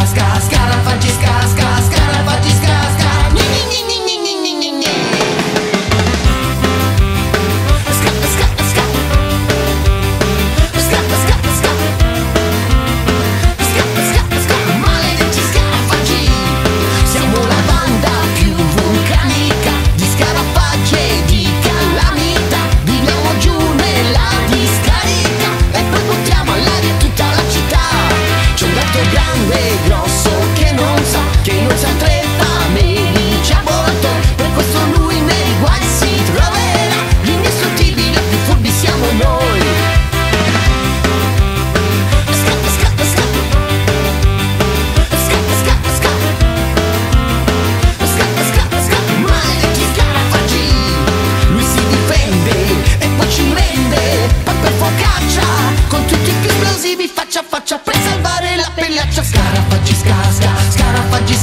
as cascas. grande e grosso che non sa, che non sa faccia per salvare la pelliccia Scarafaggi, sca, sca, scarafaggi